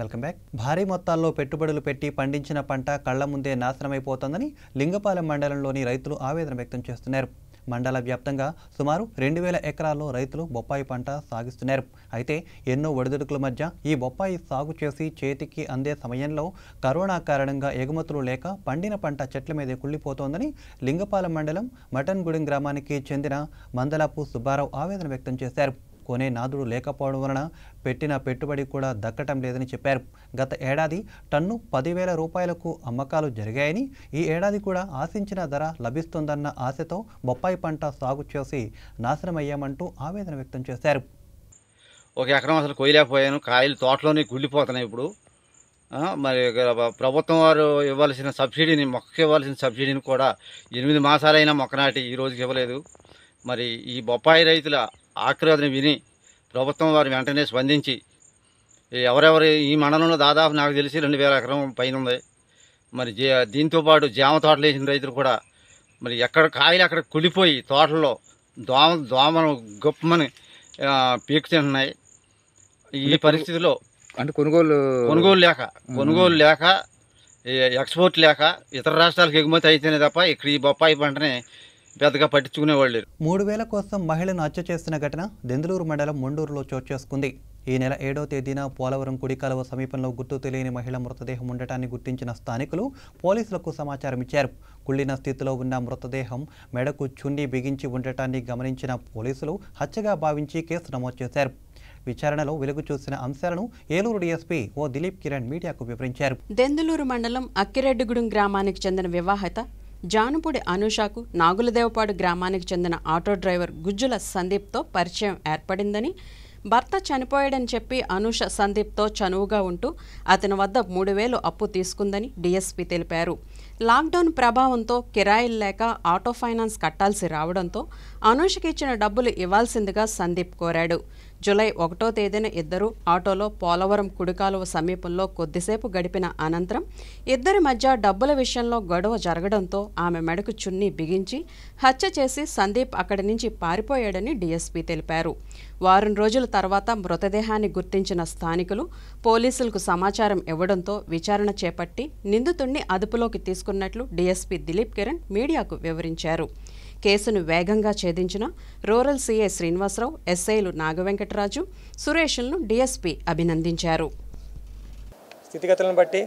Welcome back. భారీ మొత్తాల్లో పెట్టుబడులు పెట్టి పండించిన పంట కళ్ళ ముందే నాశనమైపోతోందని లింగపాలెం మండలంలోని రైతులు ఆవేదన వ్యక్తం చేస్తున్నారు. మండల వ్యాప్తంగా సుమారు రెండు వేల ఎకరాల్లో రైతులు బొప్పాయి పంట సాగిస్తున్నారు. అయితే ఎన్నో ఒడిదుడుకుల మధ్య ఈ బొప్పాయి సాగు చేసి చేతికి అందే సమయంలో కరోనా కారణంగా ఎగుమతులు లేక పండిన పంట చెట్ల మీదే కుళ్ళిపోతోందని లింగపాలెం మండలం మటన్గూడెం గ్రామానికి చెందిన మందలాపు సుబ్బారావు ఆవేదన వ్యక్తం చేశారు. కొనే నాదుడు లేకపోవడం వలన పెట్టిన పెట్టుబడి కూడా దక్కటం లేదని చెప్పారు. గత ఏడాది టన్ను పదివేల రూపాయలకు అమ్మకాలు జరిగాయని ఈ ఏడాది కూడా ఆశించిన ధర లభిస్తుందన్న ఆశతో బొప్పాయి పంట సాగు చేసి నాశనమయ్యామంటూ ఆవేదన వ్యక్తం చేశారు. ఒక ఎకరం అసలు కొయ్యలేకపోయాను. కాయలు తోటలోనే గుళ్ళిపోతున్నాయి ఇప్పుడు. మరి ప్రభుత్వం వారు ఇవ్వాల్సిన సబ్సిడీని మొక్కకి ఇవ్వాల్సిన సబ్సిడీని కూడా ఎనిమిది మాసాలైనా మొక్క నాటి ఈ రోజుకి ఇవ్వలేదు. మరి ఈ బొప్పాయి రైతుల ఆక్రోధన విని ప్రభుత్వం వారు వెంటనే స్పందించి ఎవరెవరు ఈ మండలంలో దాదాపు నాకు తెలిసి రెండు వేల ఎకరం పైన ఉంది. మరి జే దీంతోపాటు జామ తోటలు వేసిన రైతులు కూడా మరి ఎక్కడ కాయలు అక్కడ కులిపోయి తోటల్లో దోమ దోమను గొప్పమని పీకుతున్నాయి ఈ పరిస్థితిలో అంటే కొనుగోలు కొనుగోలు లేక కొనుగోలు లేక ఎక్స్పోర్ట్ లేక ఇతర రాష్ట్రాలకు ఎగుమతి అయితేనే తప్ప ఇక్కడ ఈ బొప్పాయి పంటని పెద్దగా పట్టించుకునేవాళ్ళు లేరు. మూడు వేల కోసం మహిళను హత్య చేసిన ఘటన దెందులూరు మండలం మొండూరులో చోటు చేసుకుంది. ఈ నెల ఏడవ తేదీన పోలవరం కుడికాలువ సమీపంలో గుర్తు తెలియని మహిళ మృతదేహం ఉండటాన్ని గుర్తించిన స్థానికులు పోలీసులకు సమాచారం ఇచ్చారు. కుళ్ళిన స్థితిలో ఉన్న మృతదేహం మెడకు చుండి బిగించి ఉండటాన్ని గమనించిన పోలీసులు హత్యగా భావించి కేసు నమోదు చేశారు. విచారణలో వెలుగు చూసిన అంశాలను ఏలూరు డీఎస్పీ ఓ దిలీప్ కిరణ్ మీడియాకు వివరించారు. దెందులూరు మండలం అక్కిరెడ్డిగూడెం గ్రామానికి చెందిన వివాహిత జానుపూడి అనూషకు నాగులదేవపాడు గ్రామానికి చెందిన ఆటో డ్రైవర్ గుజ్జుల సందీప్తో పరిచయం ఏర్పడిందని భర్త చనిపోయాడని చెప్పి అనూష సందీప్తో చనువుగా ఉంటూ అతని వద్ద మూడు వేలు అప్పు తీసుకుందని డీఎస్పీ తెలిపారు. లాక్డౌన్ ప్రభావంతో కిరాయిలు లేక ఆటో ఫైనాన్స్ కట్టాల్సి రావడంతో అనూషకి ఇచ్చిన డబ్బులు ఇవ్వాల్సిందిగా సందీప్ కోరాడు. జూలై ఒకటో తేదీన ఇద్దరు ఆటోలో పోలవరం కుడికాలువ సమీపంలో కొద్దిసేపు గడిపిన అనంతరం ఇద్దరి మధ్య డబ్బుల విషయంలో గొడవ జరగడంతో ఆమె మెడకు చున్ని బిగించి హత్య చేసి సందీప్ అక్కడి నుంచి పారిపోయాడని డీఎస్పీ తెలిపారు. వారం రోజుల తర్వాత మృతదేహాన్ని గుర్తించిన స్థానికులు పోలీసులకు సమాచారం ఇవ్వడంతో విచారణ చేపట్టి నిందితుడిని అదుపులోకి తీసుకున్నట్లు డీఎస్పీ దిలీప్ కిరణ్ మీడియాకు వివరించారు. కేసును వేగంగా ఛేదించిన రూరల్ సీఏ శ్రీనివాసరావు ఎస్ఐలు నాగవెంకటరాజు సురేష్లను డీఎస్పీ అభినందించారు. స్థితిగతులను బట్టి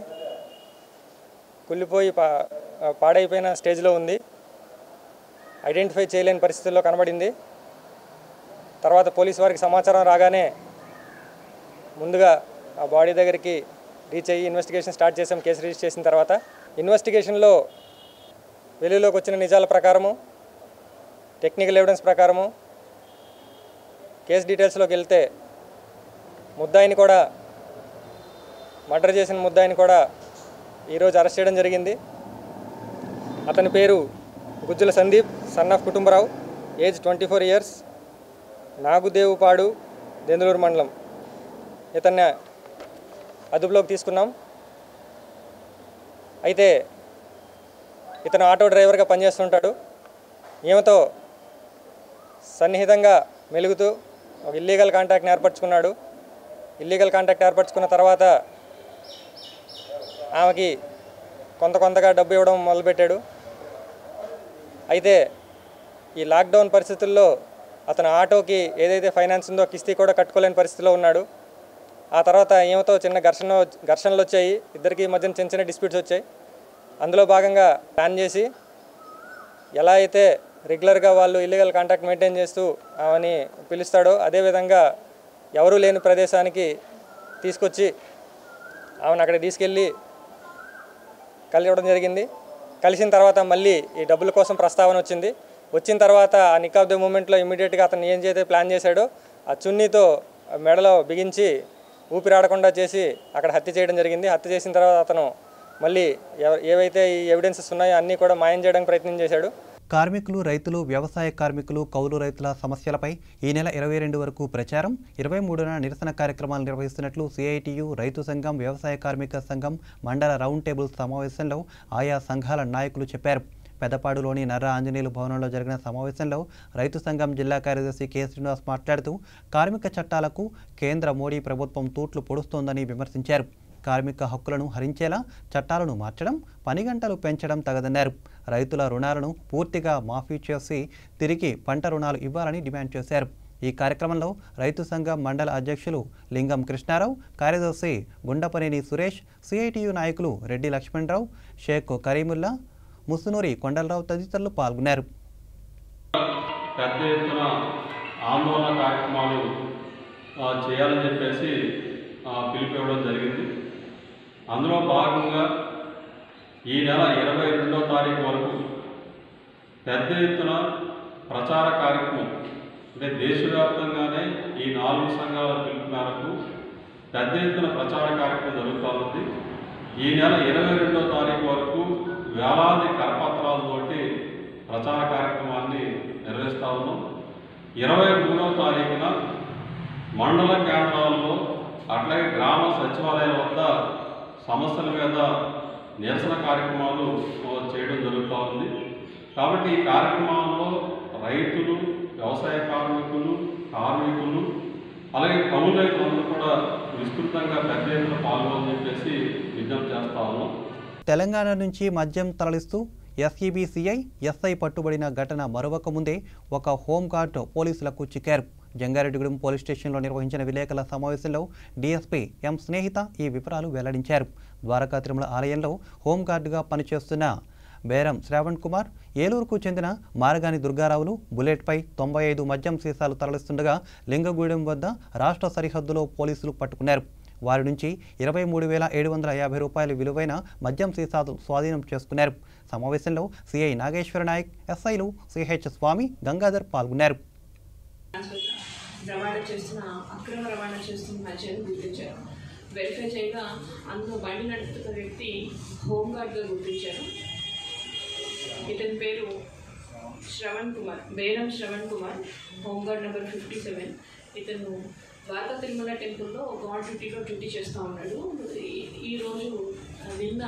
కుళ్ళిపోయి పా పాడైపోయిన స్టేజ్లో ఉంది. ఐడెంటిఫై చేయలేని పరిస్థితుల్లో కనబడింది. తర్వాత పోలీస్ వారికి సమాచారం రాగానే ముందుగా ఆ బాడీ దగ్గరికి రీచ్ అయ్యి ఇన్వెస్టిగేషన్ స్టార్ట్ చేసాం కేసు రిజిస్టర్ చేసిన తర్వాత. ఇన్వెస్టిగేషన్లో వెలుగులోకి వచ్చిన నిజాల ప్రకారము టెక్నికల్ ఎవిడెన్స్ ప్రకారము కేసు డీటెయిల్స్లోకి వెళ్తే ముద్దాయిని కూడా మర్డర్ చేసిన ముద్దాయిని కూడా ఈరోజు అరెస్ట్ చేయడం జరిగింది. అతని పేరు Gujjula Sandeep son of Kutumbarao age twenty four years Nagudevupadu Denduluru మండలం. ఇతన్ని అదుపులోకి తీసుకున్నాం. అయితే ఇతను ఆటో డ్రైవర్గా పనిచేస్తుంటాడు. ఈమెతో సన్నిహితంగా మెలుగుతూ ఒక ఇల్లీగల్ కాంటాక్ట్ని ఏర్పరచుకున్నాడు. ఇల్లీగల్ కాంటాక్ట్ ఏర్పరచుకున్న తర్వాత ఆమెకి కొంత కొంతగా డబ్బు ఇవ్వడం మొదలుపెట్టాడు. అయితే ఈ లాక్డౌన్ పరిస్థితుల్లో అతను ఆటోకి ఏదైతే ఫైనాన్స్ ఉందో కిస్తీ కూడా కట్టుకోలేని పరిస్థితిలో ఉన్నాడు. ఆ తర్వాత ఈమెతో చిన్న ఘర్షణ ఘర్షణలు వచ్చాయి. ఇద్దరికి మధ్యన చిన్న చిన్న డిస్ప్యూట్స్ వచ్చాయి. అందులో భాగంగా ప్లాన్ చేసి ఎలా అయితే రెగ్యులర్గా వాళ్ళు ఇల్లీగల్ కాంటాక్ట్ మెయింటైన్ చేస్తూ ఆమెని పిలుస్తాడో అదేవిధంగా ఎవరూ లేని ప్రదేశానికి తీసుకొచ్చి ఆమెను అక్కడ తీసుకెళ్ళి కలియడం జరిగింది. కలిసిన తర్వాత మళ్ళీ ఈ డబ్బుల కోసం ప్రస్తావన వచ్చింది. వచ్చిన తర్వాత ఆ నిక్ ఆఫ్ ద మూమెంట్లో ఇమీడియట్గా అతను ఏం చేస్తే ప్లాన్ చేశాడో ఆ చున్నీతో మెడలో బిగించి ఊపిరాడకుండా చేసి అక్కడ హత్య చేయడం జరిగింది. హత్య చేసిన తర్వాత అతను మళ్ళీ ఏవైతే ఈ ఎవిడెన్సెస్ ఉన్నాయో అన్నీ కూడా మాయం చేయడానికి ప్రయత్నం చేశాడు. కార్మికులు రైతులు వ్యవసాయ కార్మికులు కౌలు రైతుల సమస్యలపై ఈ నెల ఇరవై రెండు వరకు ప్రచారం. ఇరవై మూడున నిరసన కార్యక్రమాలు నిర్వహిస్తున్నట్లు సిఐటియు రైతు సంఘం వ్యవసాయ కార్మిక సంఘం మండల రౌండ్ టేబుల్ సమావేశంలో ఆయా సంఘాల నాయకులు చెప్పారు. పెదపాడులోని నర్ర ఆంజనేయులు భవనంలో జరిగిన సమావేశంలో రైతు సంఘం జిల్లా కార్యదర్శి కె. శ్రీనివాస్ మాట్లాడుతూ కార్మిక చట్టాలకు కేంద్ర మోడీ ప్రభుత్వం తూట్లు పొడుస్తోందని విమర్శించారు. కార్మిక హక్కులను హరించేలా చట్టాలను మార్చడం పని గంటలు పెంచడం తగదన్నారు. రైతుల రుణాలను పూర్తిగా మాఫీ చేసి తిరిగి పంట రుణాలు ఇవ్వాలని డిమాండ్ చేశారు. ఈ కార్యక్రమంలో రైతు సంఘం మండల అధ్యక్షులు లింగం కృష్ణారావు కార్యదర్శి గుండపనేని సురేష్ సిఐటియు నాయకులు రెడ్డి లక్ష్మణరావు షేక్ కరీముల్లా ముసునూరి కొండలరావు తదితరులు పాల్గొన్నారు. పెద్ద ఎత్తున ఆందోళన కార్యక్రమాలు చేయాలని చెప్పేసి పిలిపివ్వడం జరిగింది. అందులో భాగంగా ఈ నెల ఇరవై రెండో తారీఖు వరకు పెద్ద ఎత్తున ప్రచార కార్యక్రమం అంటే దేశవ్యాప్తంగానే ఈ నాలుగు సంఘాల పిలుపు మేరకు పెద్ద ఎత్తున ప్రచార కార్యక్రమం జరుగుతూ ఉంది. ఈ నెల ఇరవై రెండో తారీఖు వరకు వేలాది కరపత్రాలతోటి ప్రచార కార్యక్రమాన్ని నిర్వహిస్తా ఉన్నాం. ఇరవై మూడవ తారీఖున మండల కేంద్రాల్లో అట్లాగే గ్రామ సచివాలయాల వద్ద సమస్యల మీద నిరసన కార్యక్రమాలు చేయడం జరుగుతూ ఉంది. కాబట్టి ఈ కార్యక్రమాల్లో రైతులు వ్యవసాయ కార్మికులు కార్మికులు అలాగే కౌలు రైతులందరూ కూడా విస్తృతంగా పెద్ద ఎత్తున పాల్గొని చెప్పేసి విజ్ఞప్తి చేస్తా ఉన్నాం. తెలంగాణ నుంచి మద్యం తరలిస్తూ ఎస్ఈబిసిఐ ఎస్ఐ పట్టుబడిన ఘటన మరొక ముందే ఒక హోంగార్డ్ పోలీసులకు చిక్కారు జంగారెడ్డిగూడెం పోలీస్ స్టేషన్లో నిర్వహించిన విలేకరుల సమావేశంలో డీఎస్పీ ఎం స్నేహిత ఈ వివరాలు వెల్లడించారు. ద్వారకా తిరుమల ఆలయంలో హోంగార్డుగా పనిచేస్తున్న బేరం శ్రావణ్ కుమార్ ఏలూరుకు చెందిన మారగాని దుర్గారావులు బుల్లెట్పై తొంభై ఐదు మద్యం సీసాలు తరలిస్తుండగా లింగగూడెం వద్ద రాష్ట్ర సరిహద్దులో పోలీసులు పట్టుకున్నారు. వారి నుంచి ఇరవై మూడు వేల ఏడు వందల యాభై రూపాయల విలువైన మద్యం సీసాలు స్వాధీనం చేసుకున్నారు. సమావేశంలో సిఐ నాగేశ్వర నాయక్ ఎస్ఐలు సిహెచ్ స్వామి గంగాధర్ పాల్గొన్నారు. రవాణా చేస్తున్న అక్రమ రవాణా చేస్తున్న మద్యాన్ని గుర్తించారు. వెరిఫై చేయగా అందులో బండి నడుపుతున్న వ్యక్తి హోంగార్డ్గా గుర్తించారు. ఇతని పేరు Shravan Kumar Beram Shravan Kumar home guard number fifty seven. ఇతను ద్వారకా తిరుమల టెంపుల్లో గాడ్ డ్యూటీలో డ్యూటీ చేస్తూ ఉన్నాడు. ఈ- ఈరోజు నిన్న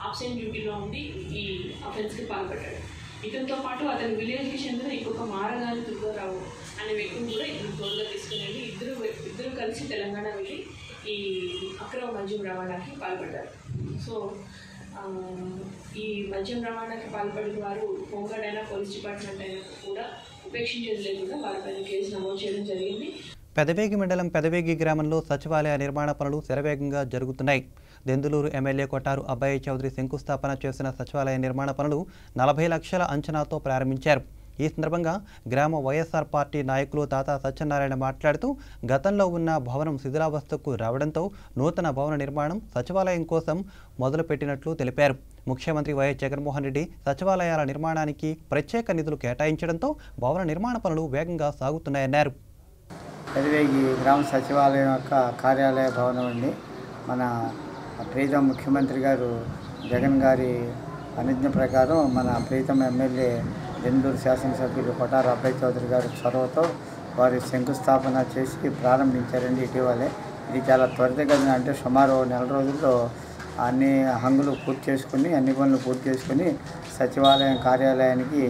ఆబ్సెంట్ డ్యూటీలో ఉండి ఈ అఫెన్స్కి పాల్పడ్డాడు. ఇతనితో పాటు అతని విలేజ్కి చెందిన ఇంకొక మారగాని దుర్గారావు అనే వ్యక్తిని కూడా ఇద్దరు తోడుగా తీసుకుని వెళ్ళి ఇద్దరు ఇద్దరు కలిసి తెలంగాణ వెళ్ళి ఈ అక్రమ మద్యం రవాణాకి పాల్పడ్డారు. సో ఈ మద్యం రవాణాకి పాల్పడిన వారు హోంగార్డ్ అయినా పోలీస్ డిపార్ట్మెంట్ అయినా కూడా ఉపేక్షించేది లేకుండా వారిపైన కేసు నమోదు చేయడం జరిగింది. పెదవేగి మండలం పెదవేగి గ్రామంలో సచివాలయ నిర్మాణ పనులు శరవేగంగా జరుగుతున్నాయి. దెందులూరు ఎమ్మెల్యే కొట్టారు అబ్బాయి చౌదరి శంకుస్థాపన చేసిన సచివాలయ నిర్మాణ పనులు నలభై లక్షల అంచనాతో ప్రారంభించారు. ఈ సందర్భంగా గ్రామ వైఎస్ఆర్ పార్టీ నాయకులు తాతా సత్యనారాయణ మాట్లాడుతూ గతంలో ఉన్న భవనం శిథిలావస్థకు రావడంతో నూతన భవన నిర్మాణం సచివాలయం కోసం మొదలుపెట్టినట్లు తెలిపారు. ముఖ్యమంత్రి వైఎస్ జగన్మోహన్ రెడ్డి సచివాలయాల నిర్మాణానికి ప్రత్యేక నిధులు కేటాయించడంతో భవన నిర్మాణ పనులు వేగంగా సాగుతున్నాయన్నారు. పెదవేగి గ్రామ సచివాలయం యొక్క కార్యాలయ భవనం అండి. మన ప్రీతం ముఖ్యమంత్రి గారు జగన్ గారి అనుజ్ఞ ప్రకారం మన ప్రీతం ఎమ్మెల్యే దెందూరు శాసనసభ్యులు కొటారు అభయ్ చౌదరి గారి చొరవతో వారి శంకుస్థాపన చేసి ప్రారంభించారండి ఇటీవలే. ఇది చాలా త్వరితగతిన అంటే సుమారు నెల రోజుల్లో అన్ని హంగులు పూర్తి చేసుకుని అన్ని పనులు పూర్తి చేసుకుని సచివాలయం కార్యాలయానికి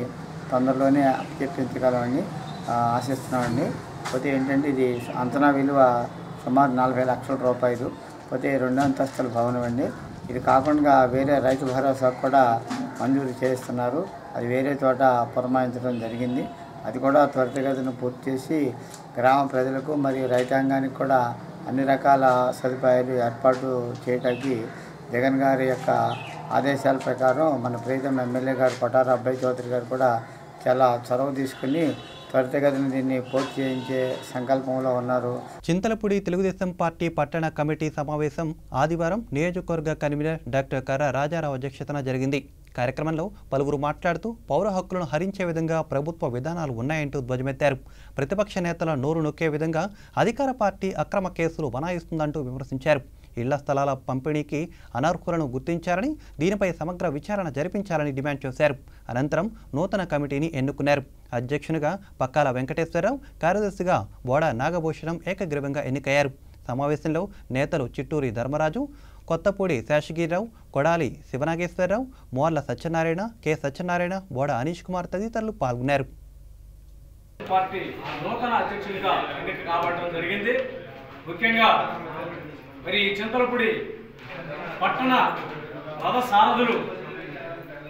తొందరలోనే అప్పచెప్పించగలమని ఆశిస్తున్నామండి. పోతే ఏంటంటే ఇది అంచనా విలువ సుమారు నలభై లక్షల రూపాయలు. పోతే రెండు అంతస్తుల భవనం అండి. ఇది కాకుండా వేరే రైతు భరోసా కూడా మంజూరు చేస్తున్నారు. అది వేరే చోట పురమాయించడం జరిగింది. అది కూడా త్వరితగతిన పూర్తి చేసి గ్రామ ప్రజలకు మరియు రైతాంగానికి కూడా అన్ని రకాల సదుపాయాలు ఏర్పాటు చేయటానికి జగన్ గారి యొక్క ఆదేశాల ప్రకారం మన ప్రీతం ఎమ్మెల్యే గారు కొటార అబ్బాయి చౌదరి గారు కూడా చాలా చొరవ తీసుకుని త్వరితగతిన దీన్ని పూర్తి చేయించే సంకల్పంలో ఉన్నారు. చింతలపూడి తెలుగుదేశం పార్టీ పట్టణ కమిటీ సమావేశం ఆదివారం నియోజకవర్గ కన్వీనర్ డాక్టర్ కర్ర రాజారావు అధ్యక్షతన జరిగింది. కార్యక్రమంలో పలువురు మాట్లాడుతూ పౌర హక్కులను హరించే విధంగా ప్రభుత్వ విధానాలు ఉన్నాయంటూ ధ్వజమెత్తారు. ప్రతిపక్ష నేతల నోరు నొక్కే విధంగా అధికార పార్టీ అక్రమ కేసులు బనాయిస్తుందంటూ విమర్శించారు. ఇళ్ళ స్థలాల పంపిణీకి అనర్హులను గుర్తించారని దీనిపై సమగ్ర విచారణ జరిపించాలని డిమాండ్ చేశారు. అనంతరం నూతన కమిటీని ఎన్నుకున్నారు. అధ్యక్షునిగా పక్కాల వెంకటేశ్వరరావు కార్యదర్శిగా బోడ నాగభూషణం ఏకగ్రీవంగా ఎన్నికయ్యారు. సమావేశంలో నేతలు చిట్టూరి ధర్మరాజు కొత్తపూడి శేషగిరిరావు కొడాలి శివనాగేశ్వరరావు మోర్ల సత్యనారాయణ కె సత్యనారాయణ బోడ అనీష్ కుమార్ తదితరులు పాల్గొన్నారు. పార్టీ నూతన అధ్యక్షులుగా ఎన్నిక కాబట్టడం జరిగింది. ముఖ్యంగా మరి ఈ చింతలపూడి పట్టణ రథసారథులు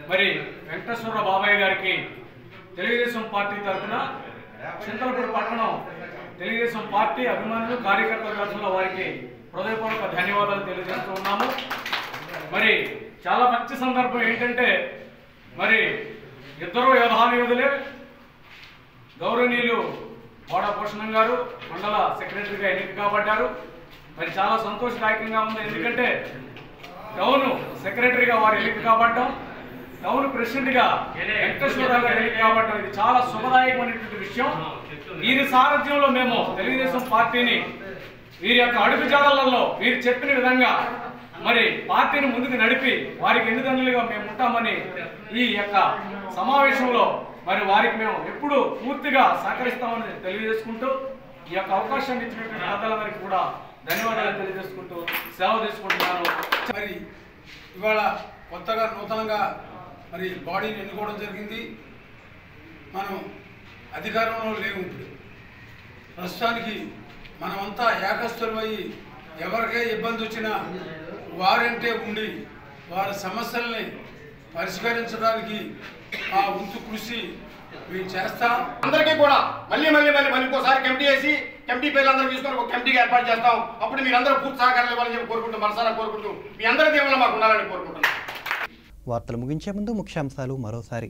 మరి వెంకటేశ్వర బాబాయ్ గారికి తెలుగుదేశం పార్టీ తరఫున చింతలపూడి పట్టణం తెలుగుదేశం పార్టీ అభిమానులు కార్యకర్తల తరఫున వారికి హృదయపూర్వక ధన్యవాదాలు తెలియజేస్తూ ఉన్నాము మరి చాలా మంచి సందర్భం ఏంటంటే మరి ఇద్దరు యోధానియోధులే గౌరవనీయులు బోడా భూషణం గారు మండల సెక్రటరీగా ఎన్నిక కాబడ్డారు మరి చాలా సంతోషదాయకంగా ఉంది. ఎందుకంటే టౌన్ సెక్రటరీగా వారు ఎన్నిక కాబడ్డం టౌన్ ప్రెసిడెంట్గా వెంకటేశ్వరరావు గారు ఎన్నిక కాబడ్డం ఇది చాలా శుభదాయకమైనటువంటి విషయం. వీరి సారథ్యంలో మేము తెలుగుదేశం పార్టీని వీరి యొక్క అడుగుజాడలలో వీరు చెప్పిన విధంగా మరి పార్టీని ముందుకు నడిపి వారికి ఎన్నిదండలుగా మేము ఉంటామని ఈ యొక్క సమావేశంలో మరి వారికి మేము ఎప్పుడు పూర్తిగా సహకరిస్తామని తెలియజేసుకుంటూ ఈ యొక్క అవకాశాన్ని ఇచ్చినటువంటి పెద్దలందరికీ కూడా ధన్యవాదాలు తెలియజేసుకుంటూ సెలవు తీసుకుంటున్నాను మరి ఇవాళ కొత్తగా నూతనంగా మరి బాడీని ఎన్నుకోవడం జరిగింది. మనం అధికారంలో లేవు ఇప్పుడు. ప్రస్తుతానికి మనమంతా ఏకస్థులమయ్యి ఎవరికే ఇబ్బంది వచ్చినా వారంటే ఉండి వారి సమస్యల్ని పరిష్కరించడానికి ఆ వంతు కృషి మేము చేస్తాం. అందరికీ కూడా మళ్ళీ మళ్ళీ మళ్ళీ మళ్ళీ ఇంకోసారి కమిటీ వేసి కమిటీ పేర్లు అందరూ తీసుకొని ఒక కమిటీగా ఏర్పాటు చేస్తాం. అప్పుడు మీరు అందరూ పూర్తి సహకారం ఇవ్వాలని చెప్పి కోరుకుంటూ మనసారా కోరుకుంటూ మీ అందరి దీవెనలో మాకు ఉండాలని కోరుకుంటున్నాం. వార్తలు ముగించే ముందు ముఖ్యాంశాలు మరోసారి.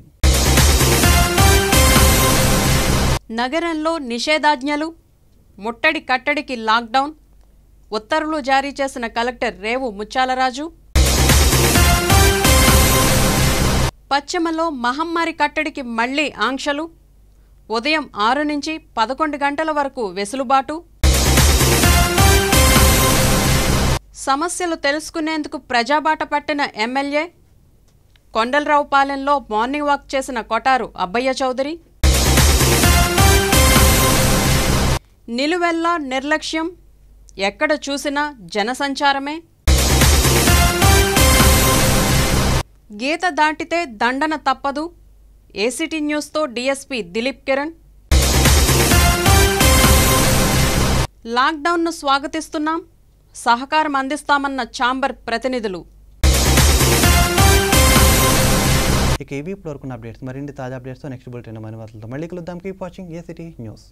నగరంలో నిషేధాజ్ఞలు ముట్టడి కట్టడికి లాక్డౌన్ ఉత్తర్వులు జారీ చేసిన కలెక్టర్ రేవు ముచ్చాలరాజు. పశ్చిమలో మహమ్మారి కట్టడికి మళ్ళీ ఆంక్షలు ఉదయం ఆరు నుంచి పదకొండు గంటల వరకు వెసులుబాటు. సమస్యలు తెలుసుకునేందుకు ప్రజాబాట పట్టిన ఎమ్మెల్యే కొండలరావుపాలెంలో మార్నింగ్ వాక్ చేసిన కొటారు అబ్బయ్య చౌదరి. నిలువెల్లా నిర్లక్ష్యం ఎక్కడ చూసినా జనసంచారమే. గీత దాటితే దండన తప్పదు. ఏసీటీ న్యూస్తో డీఎస్పీ దిలీప్ కిరణ్. లాక్డౌన్ను స్వాగతిస్తున్నాం. సహకారం అందిస్తామన్న ఛాంబర్ ప్రతినిధులు. ఇక ఇవి ఇప్పుడు వరకున్న అప్డేట్స్. మరిన్ని తాజా అప్డేట్స్తో నెక్స్ట్ బులెటిన్ మన వార్తలతో మళ్ళీ కలుద్దాం. Keep watching A city news